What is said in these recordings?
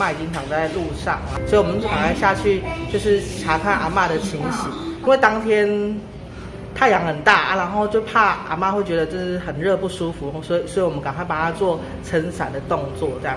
妈已经躺在路上了，所以我们赶快下去就是查看阿妈的情形，因为当天太阳很大，然后就怕阿妈会觉得就是很热不舒服，所以所以我们赶快帮她做撑伞的动作，这样。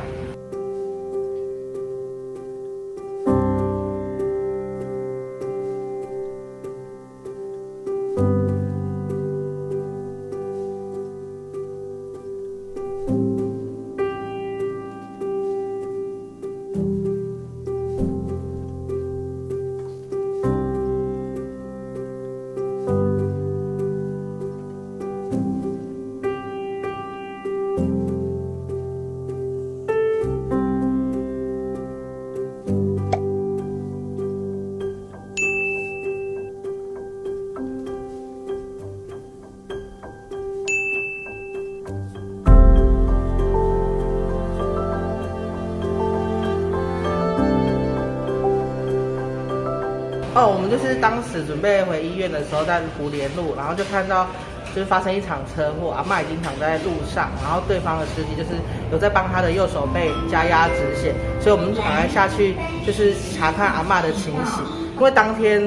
哦，我们就是当时准备回医院的时候，在湖莲路，然后就看到就是发生一场车祸，阿妈已经躺在路上，然后对方的司机就是有在帮他的右手背加压止血，所以我们就赶快下去就是查看阿妈的情形，因为当天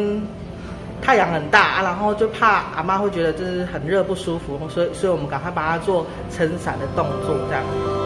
太阳很大啊，然后就怕阿妈会觉得就是很热不舒服，所以所以我们赶快帮他做撑伞的动作，这样。